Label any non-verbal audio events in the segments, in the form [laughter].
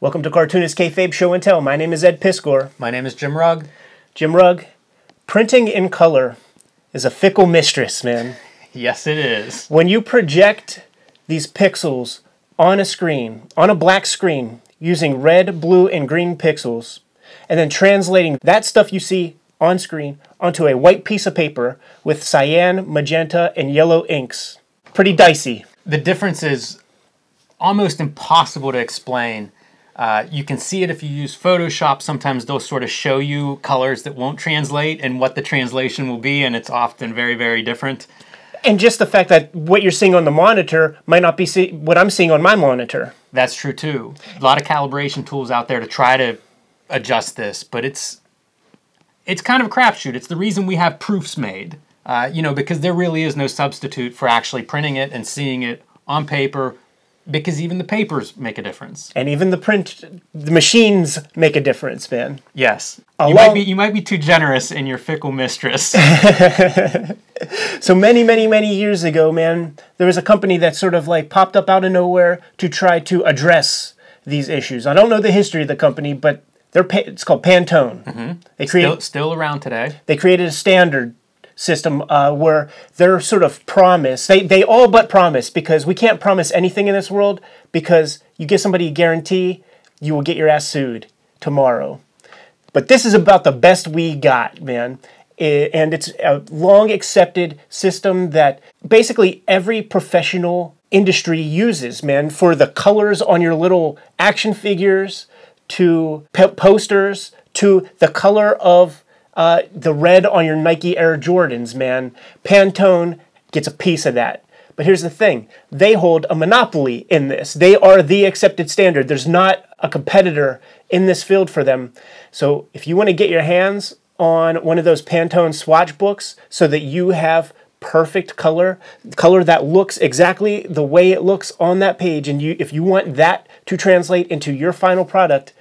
Welcome to Cartoonist Kayfabe Show and Tell. My name is Ed Piskor. My name is Jim Rugg. Jim Rugg, printing in color is a fickle mistress, man. [laughs] Yes, it is. When you project these pixels on a screen, on a black screen, using red, blue, and green pixels, and then translating that stuff you see on screen onto a white piece of paper with cyan, magenta, and yellow inks. Pretty dicey. The difference is almost impossible to explain. Uh, you can see it if you use Photoshop. Sometimes they'll sort of show you colors that won't translate and what the translation will be, and it's often very, very different. And just the fact that what you're seeing on the monitor might not be see- what I'm seeing on my monitor. That's true too. A lot of calibration tools out there to try to adjust this, but it's it's kind of a crapshoot. It's the reason we have proofs made. Uh, you know, because there really is no substitute for actually printing it and seeing it on paper because even the papers make a difference. And even the print, the machines make a difference, man. Yes. A you might be you might be too generous in your fickle mistress. [laughs] [laughs] So many, many, many years ago, man, there was a company that sort of like popped up out of nowhere to try to address these issues. I don't know the history of the company, but they're pa- it's called Pantone. Mm-hmm. They created still, still around today. they created a standard system uh, where their sort of promise they, they all but promise because we can't promise anything in this world because you give somebody a guarantee you will get your ass sued tomorrow. But this is about the best we got man. I- and it's a long accepted system that basically every professional industry uses man for the colors on your little action figures to po- posters to the color of uh, the red on your Nike Air Jordans, man. Pantone gets a piece of that. But here's the thing they hold a monopoly in this. They are the accepted standard. There's not a competitor in this field for them. So if you want to get your hands on one of those Pantone swatch books so that you have perfect color, color that looks exactly the way it looks on that page, and you if you want that to translate into your final product,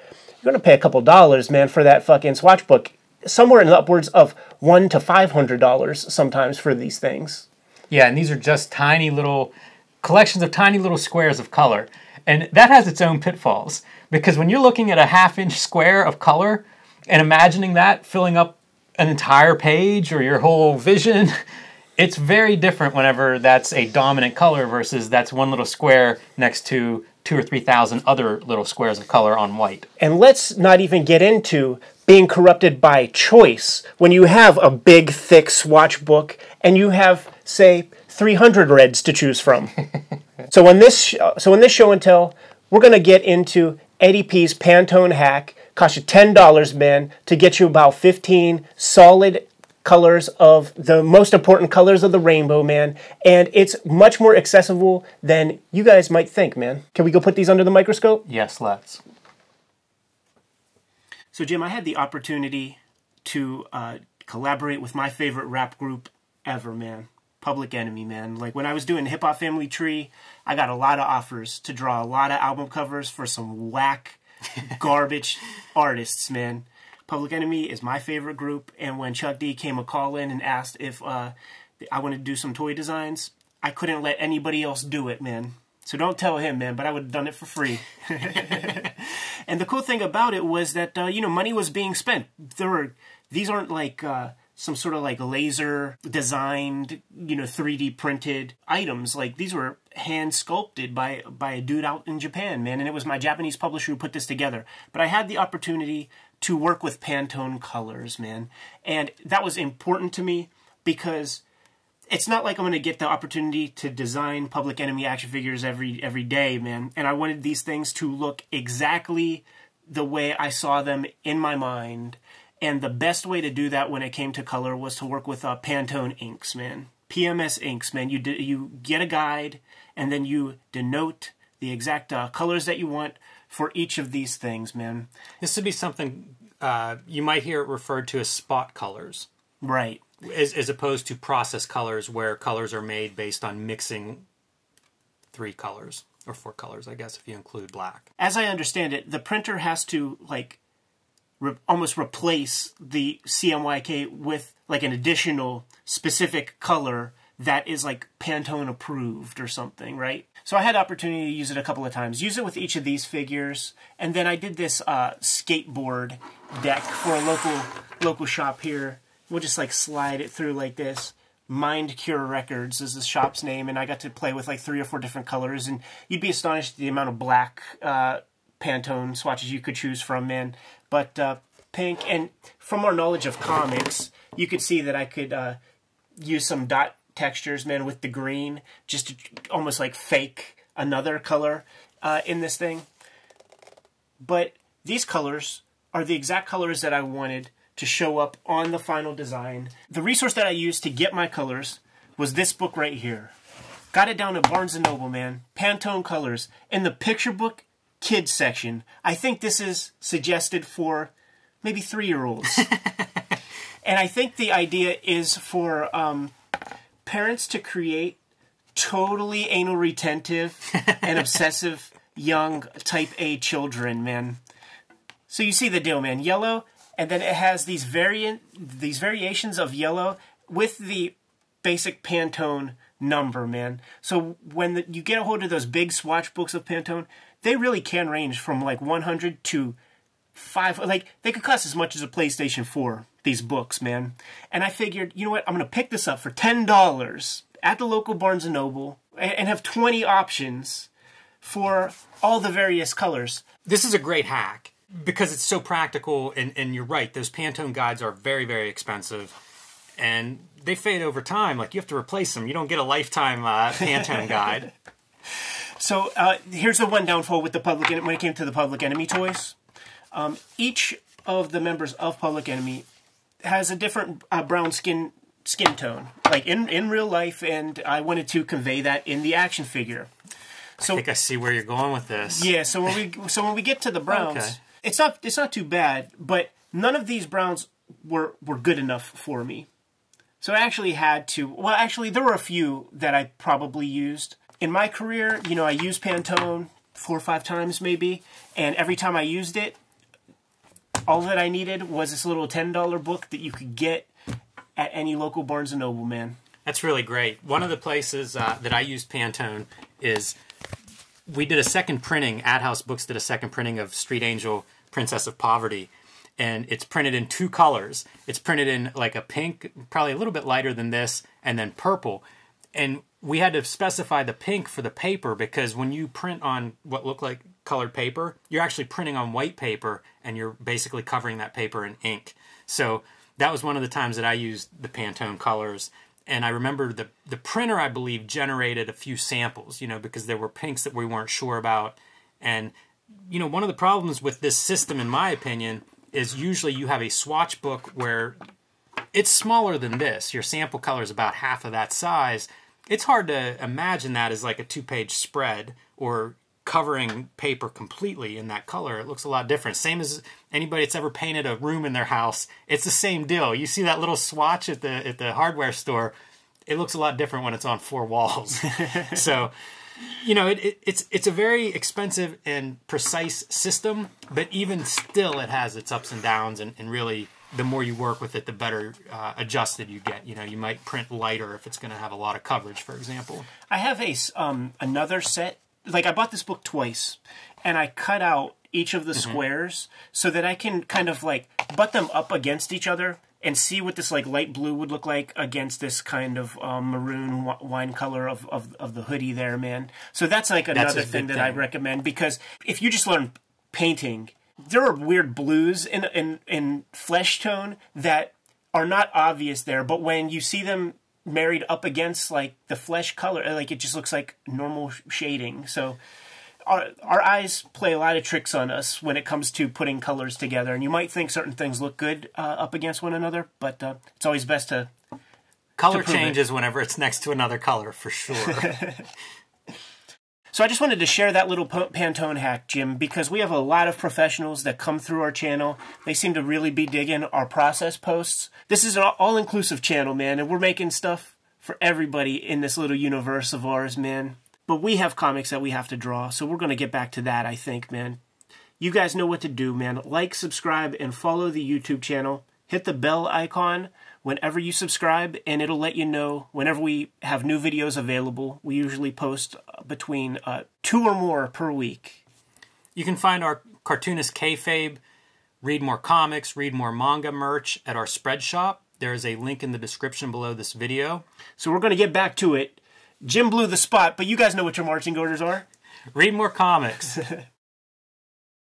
you're gonna pay a couple dollars, man, for that fucking swatch book. Somewhere in the upwards of one to five hundred dollars sometimes for these things. Yeah, and these are just tiny little collections of tiny little squares of color. And that has its own pitfalls because when you're looking at a half inch square of color and imagining that filling up an entire page or your whole vision, [laughs] it's very different whenever that's a dominant color versus that's one little square next to two or three thousand other little squares of color on white. And let's not even get into being corrupted by choice when you have a big, thick swatch book and you have, say, 300 reds to choose from. [laughs] so in this, so in this show and tell, we're gonna get into Eddie P's Pantone hack. Cost you ten dollars, man, to get you about 15 solid colors of the most important colors of the rainbow, man. And it's much more accessible than you guys might think, man. Can we go put these under the microscope? Yes, let's. So, Jim, I had the opportunity to uh, collaborate with my favorite rap group ever, man. Public Enemy, man. Like when I was doing Hip Hop Family Tree, I got a lot of offers to draw a lot of album covers for some whack, [laughs] garbage artists, man. Public Enemy is my favorite group, and when Chuck D came a call in and asked if uh, I wanted to do some toy designs, I couldn't let anybody else do it, man. So don't tell him, man, but I would have done it for free. [laughs] And the cool thing about it was that uh, you know money was being spent. There were these aren't like uh, some sort of like laser designed, you know, 3D printed items. Like these were hand sculpted by by a dude out in Japan, man. And it was my Japanese publisher who put this together. But I had the opportunity to work with Pantone colors, man, and that was important to me because it's not like I'm going to get the opportunity to design Public Enemy action figures every every day, man. And I wanted these things to look exactly the way I saw them in my mind. And the best way to do that when it came to color was to work with uh, Pantone inks, man. PMS inks, man. You d- you get a guide and then you denote the exact uh, colors that you want for each of these things, man. This would be something uh, you might hear it referred to as spot colors. Right. As, as opposed to process colors where colors are made based on mixing three colors or four colors i guess if you include black as I understand it, the printer has to like re- almost replace the CMYK with like an additional specific color that is like Pantone approved or something, right? So I had opportunity to use it a couple of times. Use it with each of these figures, and then I did this uh, skateboard deck for a local local shop here. We'll just like slide it through like this. Mind Cure Records is the shop's name, and I got to play with like three or four different colors, and you'd be astonished at the amount of black uh, Pantone swatches you could choose from, man. But uh, pink, and from our knowledge of comics, you could see that I could uh, use some dot textures, man, with the green, just to almost like fake another color uh, in this thing. But these colors are the exact colors that I wanted to show up on the final design. The resource that I used to get my colors was this book right here. Got it down at Barnes & Noble, man. Pantone colors. In the picture book kids section, I think this is suggested for maybe three-year-olds. [laughs] and I think the idea is for um, parents to create totally anal retentive [laughs] and obsessive young type A children, man. So you see the deal, man. Yellow, and then it has these variant these variations of yellow with the basic Pantone number, man. So when the, you get a hold of those big swatch books of Pantone, they really can range from like 100 to 5 like they could cost as much as a PlayStation 4 these books, man. And I figured, you know what? I'm to pick this up for $10 at the local Barnes & Noble and have 20 options for all the various colors. This is a great hack because it's so practical and, and you're right, those Pantone guides are very, very expensive and they fade over time. Like you have to replace them. You don't get a lifetime uh, Pantone [laughs] guide. So uh, here's the one downfall with the public when it came to the Public Enemy toys. Um, each of the members of Public Enemy has a different uh, brown skin skin tone, like in in real life, and I wanted to convey that in the action figure. So I think I see where you're going with this. Yeah. So when we so when we get to the browns, okay. It's not it's not too bad, but none of these browns were were good enough for me. So I actually had to. Well, actually, there were a few that I probably used in my career. You know, I used Pantone four or five times maybe, and every time I used it, all that I needed was this little ten dollar book that you could get at any local Barnes and Noble, man. That's really great. One of the places uh, that I used Pantone is we did a second printing. Ad House Books did a second printing of Street Angel, Princess of Poverty, and it's printed in two colors. It's printed in like a pink, probably a little bit lighter than this, and then purple. And we had to specify the pink for the paper because when you print on what looked like colored paper, you're actually printing on white paper and you're basically covering that paper in ink. So that was one of the times that I used the Pantone colors. And I remember the the printer, I believe, generated a few samples, you know, because there were pinks that we weren't sure about. And, you know, one of the problems with this system, in my opinion, is usually you have a swatch book where it's smaller than this. Your sample color is about half of that size. It's hard to imagine that as like a two page spread or covering paper completely in that color. It looks a lot different. Same as anybody that's ever painted a room in their house. It's the same deal. You see that little swatch at the at the hardware store. It looks a lot different when it's on four [laughs] walls. [laughs] so, you know, it, it, it's it's a very expensive and precise system, but even still, it has its ups and downs, and, and really the more you work with it, the better uh, adjusted you get. You know, you might print lighter if it's going to have a lot of coverage, for example. I have a um, another set. Like I bought this book twice, and I cut out each of the mm-hmm. squares so that I can kind of like butt them up against each other and see what this like light blue would look like against this kind of um, maroon wine color of, of, of the hoodie there, man. So that's like another that's thing that thing. I recommend because if you just learn painting there are weird blues in in in flesh tone that are not obvious there, but when you see them married up against like the flesh color, like it just looks like normal shading. So our our eyes play a lot of tricks on us when it comes to putting colors together, and you might think certain things look good uh, up against one another, but uh, it's always best to color to changes it. whenever it's next to another color for sure. [laughs] So I just wanted to share that little Pantone hack, Jim, because we have a lot of professionals that come through our channel. They seem to really be digging our process posts. This is an all-inclusive channel, man, and we're making stuff for everybody in this little universe of ours, man. But we have comics that we have to draw, so we're going to get back to that, I think, man. You guys know what to do, man. Like, subscribe, and follow the YouTube channel. Hit the bell icon whenever you subscribe, and it'll let you know whenever we have new videos available. We usually post between uh, two or more per week. You can find our cartoonist kayfabe, read more comics, read more manga merch at our spread shop. There is a link in the description below this video. So we're going to get back to it. Jim blew the spot, but you guys know what your marching orders are. Read more comics. [laughs]